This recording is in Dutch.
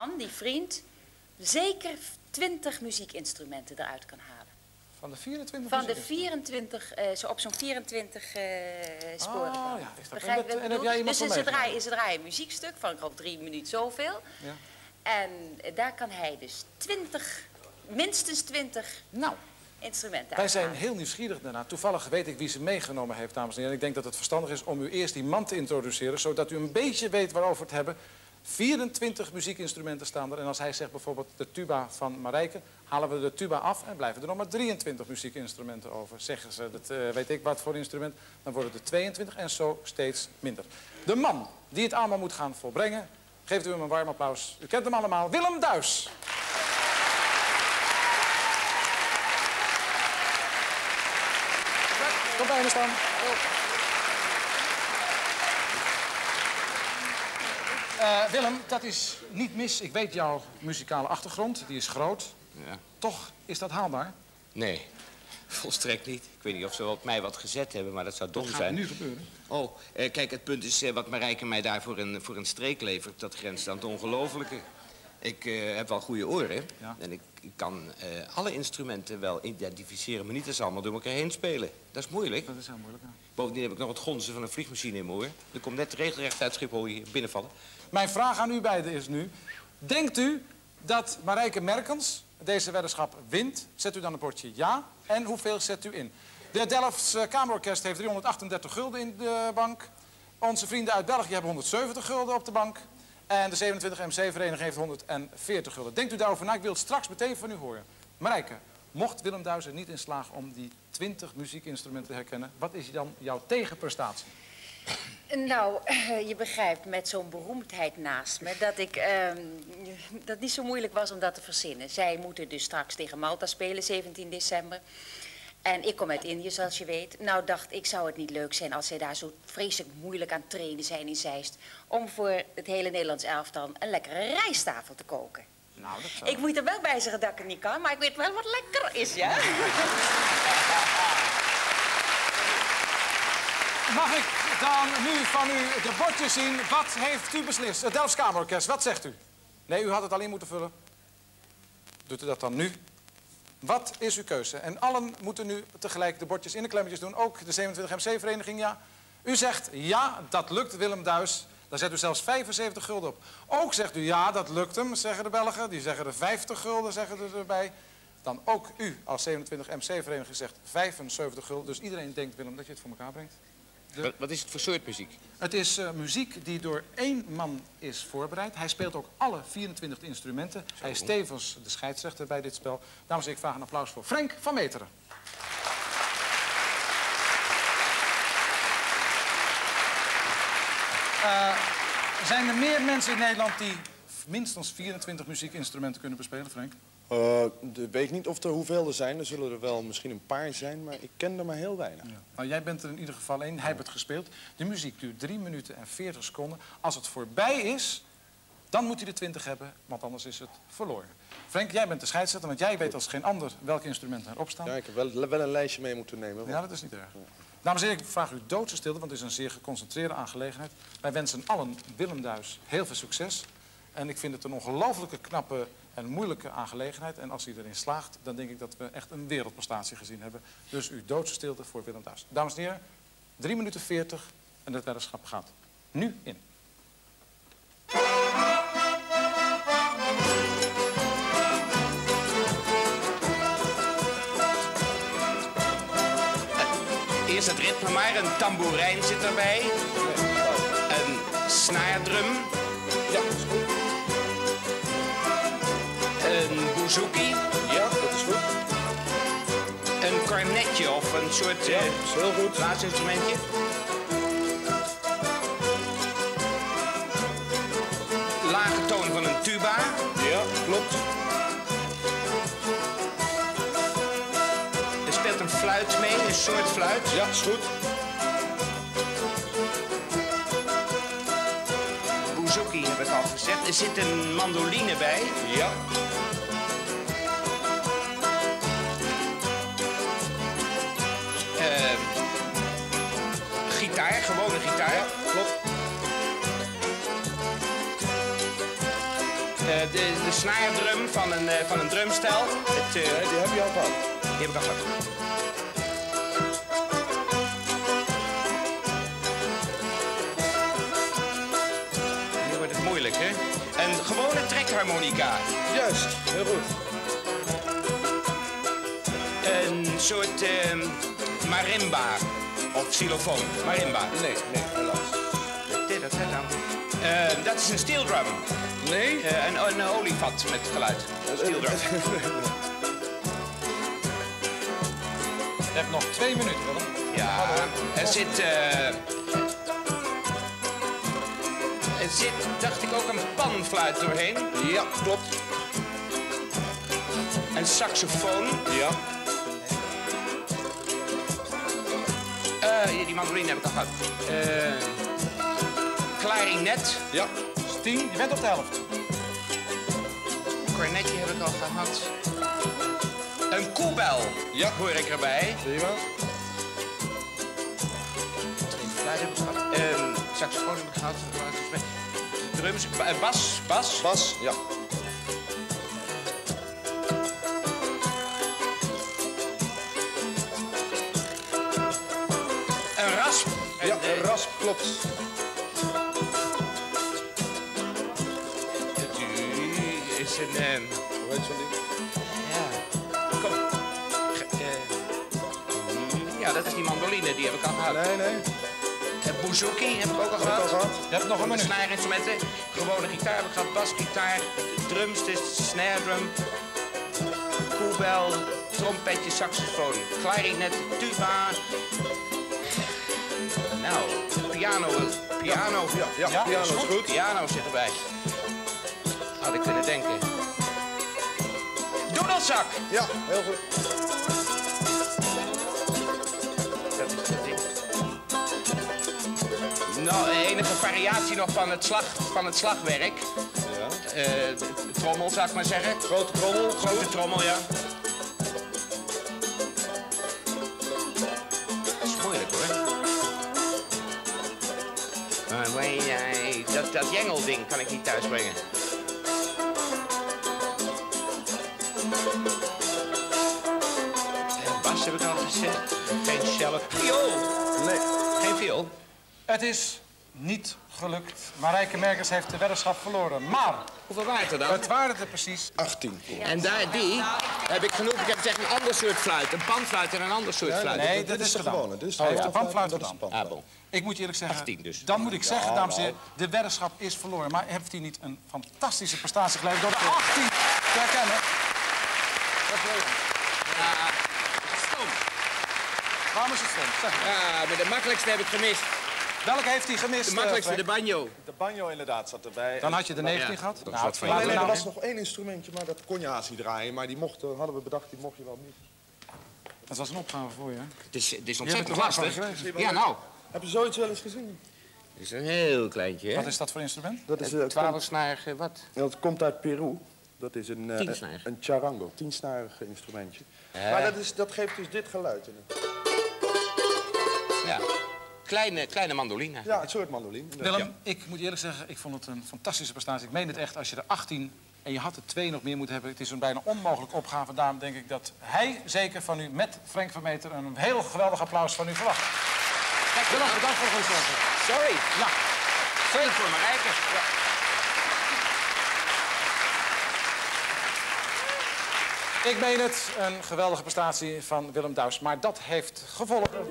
man, die vriend, zeker 20 muziekinstrumenten eruit kan halen. Van de 24 Van de muziekinstrumenten? 24, eh, zo op zo'n 24 eh sporen. Oh, ja, is dat- en dat- heb jij iemand? Dus ze draaien, ze draaien een muziekstuk van, ik geloof, drie minuten zoveel. Ja. En eh, daar kan hij dus 20, minstens 20 Nou, instrumenten wij zijn heel nieuwsgierig daarna. Toevallig weet ik wie ze meegenomen heeft, dames en heren. Ik denk dat het verstandig is om u eerst die man te introduceren... zodat u een beetje weet waarover we het hebben. 24 muziekinstrumenten staan er. En als hij zegt bijvoorbeeld de tuba van Marijke... halen we de tuba af en blijven er nog maar 23 muziekinstrumenten over. Zeggen ze, dat eh, weet ik wat voor instrument, dan worden er 22 en zo steeds minder. De man die het allemaal moet gaan volbrengen... geeft u hem een warm applaus. U kent hem allemaal, Willem Duis. Kom bij me staan. Eh, Willem, dat is niet mis. Ik weet jouw muzikale achtergrond, die is groot. Ja. Toch is dat haalbaar. Nee, volstrekt niet. Ik weet niet of ze op mij wat gezet hebben, maar dat zou dom Gaat zijn. nu gebeuren. Oh, eh, kijk, het punt is eh, wat Marijke mij daar voor een, voor een streek levert. Dat grenst aan het ongelofelijke. Ik eh, heb wel goede oren. Ja. En ik kan eh, alle instrumenten wel identificeren, maar niet dat ze allemaal door elkaar heen spelen. Dat is moeilijk. Dat is heel moeilijk. ja. Bovendien heb ik nog het gonzen van een vliegmachine in mijn oor. Er komt net regelrecht uit Schiphol hier binnenvallen. Mijn vraag aan u beiden is nu... Denkt u dat Marijke Merkens deze weddenschap wint? Zet u dan een bordje ja. En hoeveel zet u in? De Delfts Kamerorkest heeft 338 gulden in de bank. Onze vrienden uit België hebben 170 gulden op de bank. En de 27 MC-vereniging heeft 140 gulden. Denkt u daarover na? Ik wil het straks meteen van u horen. Marijke, mocht Willem Duis niet in slagen om die 20 muziekinstrumenten te herkennen... wat is dan jouw tegenprestatie? Nou, eh, je begrijpt met zo'n beroemdheid naast me dat ik ehm, dat niet zo moeilijk was om dat te verzinnen. Zij moeten dus straks tegen Malta spelen, 17 december. En ik kom uit Indië, zoals je weet. Nou dacht ik, zou het niet leuk zijn als zij daar zo vreselijk moeilijk aan het trainen zijn in Zeist... om voor het hele Nederlands elftal een lekkere rijsttafel te koken. Nou, dat zou... Ik moet er wel bij zeggen dat ik het niet kan, maar ik weet wel wat lekker is, ja? Mag ik dan nu van u de bordjes zien? Wat heeft u beslist? Het Delfts Kamerorkest, wat zegt u? Nee, u had het alleen moeten vullen. Doet u dat dan nu? Wat is uw keuze? En allen moeten nu tegelijk de bordjes in de klemmetjes doen. Ook de 27 MC-vereniging, ja. U zegt ja, dat lukt Willem Duis. Dan zet u zelfs 75 gulden op. Ook zegt u ja, dat lukt hem, zeggen de Belgen. Die zeggen er 50 gulden, zeggen er erbij. Dan ook u als 27 MC-vereniging zegt 75 gulden. Dus iedereen denkt, Willem, dat je het voor elkaar brengt. Wat, wat is het voor soort muziek? Het is eh, muziek die door één man is voorbereid. Hij speelt ook alle 24 instrumenten. Hij is tevens de scheidsrechter bij dit spel. Dames en heren, ik vraag een applaus voor Frank van Meteren. Eh, zijn er meer mensen in Nederland die minstens 24 muziekinstrumenten kunnen bespelen, Frank? Eh, ik weet niet of er hoeveel er zijn. Er zullen er wel misschien een paar zijn, maar ik ken er maar heel weinig. Nou, jij bent er in ieder geval één. Hij heeft het gespeeld. De muziek duurt 3 minuten en 40 seconden. Als het voorbij is, dan moet hij de 20 hebben, want anders is het verloren. Frank, jij bent de scheidsrechter, want jij weet als geen ander welke instrumenten erop staan. Ja, ik heb wel, wel een lijstje mee moeten nemen. want- Ja, dat is niet erg. Dames en heren, ik vraag u doodse stilte, want het is een zeer geconcentreerde aangelegenheid. Wij wensen allen Willem Duis heel veel succes. En ik vind het een ongelooflijke knappe en moeilijke aangelegenheid. En als hij erin slaagt, dan denk ik dat we echt een wereldprestatie gezien hebben. Dus uw doodse stilte voor Willem Duis. Dames en heren, 3 minuten 40 en het weddenschap gaat nu in. Eerst het ritme maar, een tamboerijn zit erbij. Een snaardrum. Ja, bouzouki. Ja, dat is goed. Een cornetje of een soort Ja, eh, is heel goed. blaasinstrumentje. Lage toon van een tuba. Ja, klopt. Er speelt een fluit mee, een soort fluit. Ja, is goed. Bouzouki heb ik al gezegd. Er zit een mandoline bij. Ja. Gitaar, gewone gitaar. Klopt. de, de snaardrum van een, eh, van een drumstel. Het, eh, die heb je al gehad. die heb ik al gehad. Nu wordt het moeilijk, hè? Een gewone trekharmonica. Juist, heel goed. Een soort ehm, marimba. Of xylofoon. Marimba. Nee, nee, helaas. Eh, dat is een steel drum. Nee? Eh, een, een olievat met geluid. Steel drum. Je hebt nog twee minuten, Willem. Ja, er zit... eh, er zit, dacht ik, ook een panfluit doorheen. Ja, klopt. Een saxofoon. Ja. Eh, die mandoline heb ik al gehad. Eh, klarinet. Ja. Tien, je bent op de helft. Cornetje heb ik al gehad. Een koebel. Ja. Hoor ik erbij. Zie je heb ik gehad. Ehm, saxofoon heb ik gehad. Drums. eh, Bas. Bas. Bas. Ja. Een... Hoe heet zo'n ding? Ja. Kom. Ge- eh, Ja, dat is die mandoline, die heb ik al gehad. Nee, nee. Uh, bouzouki heb ik ook al Heb ik al gehad. gehad. Je hebt nog een snaarinstrumenten. Gewone gitaar heb ik gehad, basgitaar, drums, dus snare drum, koebel, trompetje, saxofoon, klarinet, tuba. Nou, piano, piano. Ja, ja, Ja, piano is goed. Piano zit erbij. Had ik kunnen denken. Doedelzak! Ja, heel goed. Dat is dat ding. Nou, de enige variatie nog van het, slag, van het slagwerk. Ja. Eh, de, de trommel, zou ik maar zeggen. Grote trommel. Grote trommel, ja. Dat is moeilijk, hoor. Dat, dat jengelding kan ik niet thuisbrengen. Eh, Bas heb ik al gezegd. Geen cello. Viool! Nee. Geen viool. Het is niet gelukt. Marijke Merkers heeft de weddenschap verloren. Maar Hoeveel waard er dan? het waren er precies 18. En daar, die heb ik genoemd. Ik heb gezegd een ander soort fluit. Een panfluit en een ander soort fluit. Nee, dat is de gewone. Dit is Hij heeft de panfluit gedaan. Ik moet je eerlijk zeggen, 18 dus. dan moet ik zeggen, dames en heren, de weddenschap is verloren. Maar heeft hij niet een fantastische prestatie geleverd door de 18 te herkennen? Dat is leuk. Stom. Waarom is het stom? Zeg maar. Ja, maar de makkelijkste heb ik gemist. Welke heeft hij gemist? De eh, makkelijkste, de banjo. De banjo inderdaad zat erbij. Dan had je de 19 Ja. gehad. Dat Nou, Alleen, er nou- was nog één instrumentje, maar dat kon je haast niet draaien. Maar die mocht, eh, hadden we bedacht, die mocht je wel niet. Dat was een opgave voor je. hè? Het is, het is ontzettend lastig. Ja, nou. Heb je zoiets wel eens gezien? Het is een heel kleintje, hè? Wat is dat voor instrument? Dat, is, eh, Een komt, twaalfsnarige wat? dat komt uit Peru. Dat is een, eh, Tiensnarig. een charango, tiensnarig instrumentje. Ja. Maar dat, is, dat geeft dus dit geluid. in het- Ja. Kleine, kleine mandoline. Ja, een soort mandoline. Willem, ik moet eerlijk zeggen, ik vond het een fantastische prestatie. Ik meen het echt, als je er 18 en je had er twee nog meer moeten hebben. Het is een bijna onmogelijke opgave. Daarom denk ik dat hij zeker van u met Frank Vermeter een heel geweldig applaus van u verwacht. Kijk, Willem, bedankt voor het. Sorry. Ja. Sorry voor Marijke. Ik meen het, een geweldige prestatie van Willem Duis. Maar dat heeft gevolgen.